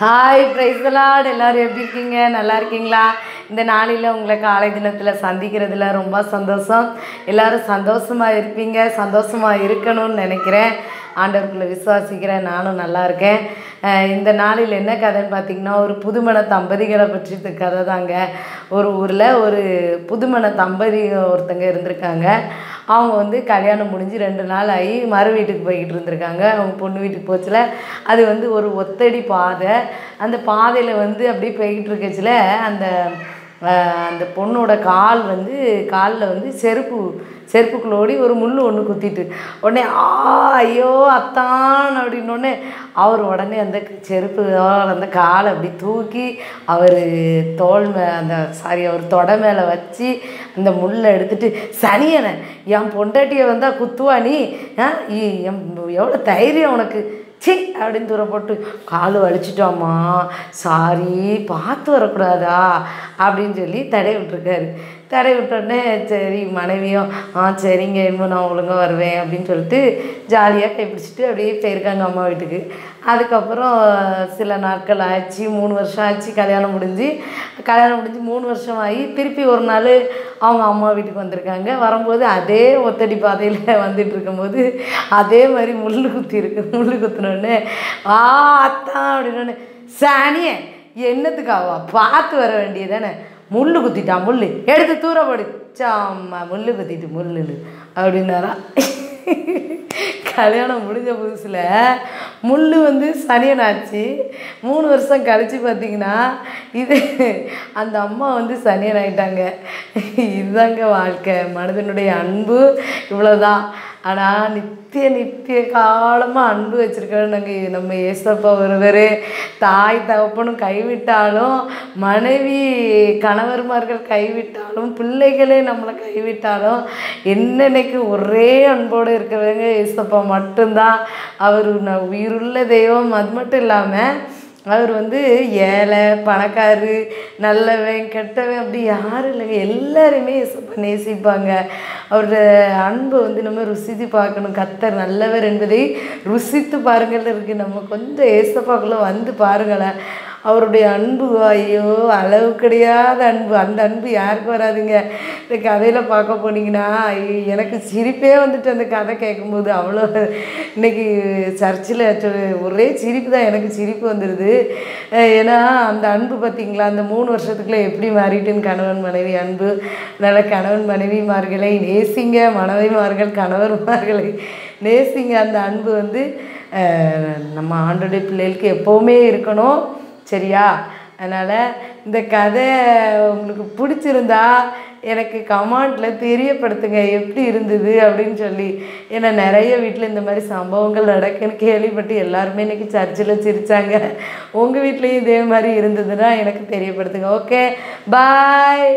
Hi பிரைஸ்லாட் எல்லாரும் எப்படி இருக்கீங்க? நல்லா இருக்கீங்களா? இந்த நாளில் உங்களை காலை தினத்தில் சந்திக்கிறதுல ரொம்ப சந்தோஷம். எல்லாரும் சந்தோஷமாக இருப்பீங்க. சந்தோஷமாக இருக்கணும்னு நினைக்கிறேன். ஆண்டவர்களை விசுவாசிக்கிறேன். நானும் நல்லா இருக்கேன். இந்த நாளில் என்ன கதைன்னு பார்த்தீங்கன்னா ஒரு புதுமண தம்பதிகளை பற்றி கதை தாங்க. ஒரு ஊரில் ஒரு புதுமண தம்பதி ஒருத்தங்க இருந்திருக்காங்க. அவங்க வந்து கல்யாணம் முடிஞ்சு ரெண்டு நாள் ஆகி மறு வீட்டுக்கு போய்கிட்டு இருந்திருக்காங்க. அவங்க பொண்ணு வீட்டுக்கு போச்சுல. அது வந்து ஒரு ஒத்தடி பாதை. அந்த பாதையில் வந்து அப்படியே போய்கிட்டு இருக்கச்சில் அந்த அந்த பொண்ணோட கால் வந்து காலில் வந்து செருப்பு செருப்புக்குள்ளோடி ஒரு முள் ஒன்று குத்திட்டு உடனே ஆ ஐயோ அத்தான் அப்படின்னோடனே அவர் உடனே அந்த செருப்பு அந்த காலை அப்படி தூக்கி அவர் தோல் மே அந்த சாரி அவர் தொடை மேலே வச்சு இந்த முள்ளை எடுத்துட்டு சனியனை என் பொண்டாட்டியை வந்தால் குத்துவா நீ? ஆ எவ்வளோ தைரியம் உனக்கு? சி அப்படின்னு தூர போட்டு கால் வலிச்சிட்டோம்மா சாரி பார்த்து வரக்கூடாதா? அப்படின்னு சொல்லி தடை விட்டுருக்காரு. தடை விட்டோடனே சரி மனைவியும் ஆ சரிங்க இன்னும் நான் ஒழுங்க வருவேன் அப்படின்னு சொல்லிட்டு ஜாலியாக கைப்பிடிச்சிட்டு அப்படியே போயிருக்காங்க அம்மா வீட்டுக்கு. அதுக்கப்புறம் சில நாட்கள் ஆச்சு மூணு வருஷம் ஆச்சு கல்யாணம் முடிஞ்சு. கல்யாணம் முடிஞ்சு மூணு வருஷம் ஆகி திருப்பி ஒரு நாள் அவங்க அம்மா வீட்டுக்கு வந்திருக்காங்க. வரும்போது அதே ஒத்தடி பாதையில் வந்துட்டு இருக்கும்போது அதே மாதிரி முள் குத்தி இருக்கு முள் குத்தினோடனே ஆ அத்தான் அப்படின்னோடனே சாணியே என்னத்துக்காவா? பார்த்து வர வேண்டியதானே முள் குத்திட்டான் முள் எடுத்து தூர போடு. சாம்மா முள் குத்திட்டு முள்ளு அப்படின்னாரா. கல்யாணம் முடிஞ்ச புதுசில் முள் வந்து சனியனாச்சு மூணு வருஷம் கழித்து பார்த்தீங்கன்னா இது அந்த அம்மா வந்து சனியன் ஆயிட்டாங்க. இதுதாங்க வாழ்க்கை. மனிதனுடைய அன்பு இவ்வளோதான் ஆனால் நித்திய நித்திய காலமாக அன்பு வச்சுருக்கோம் நாங்கள் நம்ம ஏசப்பா ஒருவர் தாய் தகப்பனும் கைவிட்டாலும் மனைவி கணவர்மார்கள் கைவிட்டாலும் பிள்ளைகளே நம்மளை கைவிட்டாலும் என்னன்னைக்கு ஒரே அன்போடு இருக்கிறவங்க ஏசப்பா மட்டும்தான். அவர் ந- உயிருள்ள தெய்வம். அது மட்டும் இல்லாமல் அவர் வந்து ஏழை பணக்காரு நல்லவன் கெட்டவன் அப்படி யாரும் இல்லைங்க. எல்லாருமே ஏசப்பா நேசிப்பாங்க. அவரோட அன்பை வந்து நம்ம ருசித்து பார்க்கணும். கத்தர் நல்லவர் என்பதை ருசித்து பாருங்கள் இருக்குது நம்ம கொஞ்சம் ஏசப்பாக்குள்ளே வந்து பாருங்களேன். அவருடைய அன்பு ஐயோ அளவு கிடையாத அன்பு. அந்த அன்பு யாருக்கு வராதுங்க. இந்த கதையில் பார்க்க போனீங்கன்னா ஐயோ, எனக்கு சிரிப்பே வந்துட்டு அந்த கதை கேட்கும்போது அவ்வளோ இன்னைக்கு சர்ச்சில் ஒரே சிரிப்பு தான் எனக்கு சிரிப்பு வந்துடுது ஏன்னா அந்த அன்பு பார்த்திங்களா அந்த மூணு வருஷத்துக்குள்ளே எப்படி மாறிட்டுன்னு கணவன் மனைவி அன்பு. நல்ல கணவன் மனைவிமார்களை நேசிங்க. மனைவிமார்கள் கணவன்மார்களை நேசிங்க. அந்த அன்பு வந்து நம்ம ஆண்டோடைய பிள்ளைகளுக்கு எப்போவுமே இருக்கணும். சரியா? அதனால் இந்த கதை உங்களுக்கு பிடிச்சிருந்தா எனக்கு கமெண்டில் தெரியப்படுத்துங்க எப்படி இருந்தது அப்படின்னு சொல்லி. ஏன்னா நிறைய வீட்டில் இந்த மாதிரி சம்பவங்கள் நடக்குன்னு கேள்விப்பட்டு எல்லாருமே இன்றைக்கி சர்ச்சில் சிரித்தாங்க உங்கள் வீட்லேயும் இதே மாதிரி இருந்ததுன்னா எனக்கு தெரியப்படுத்துங்க. Okay bye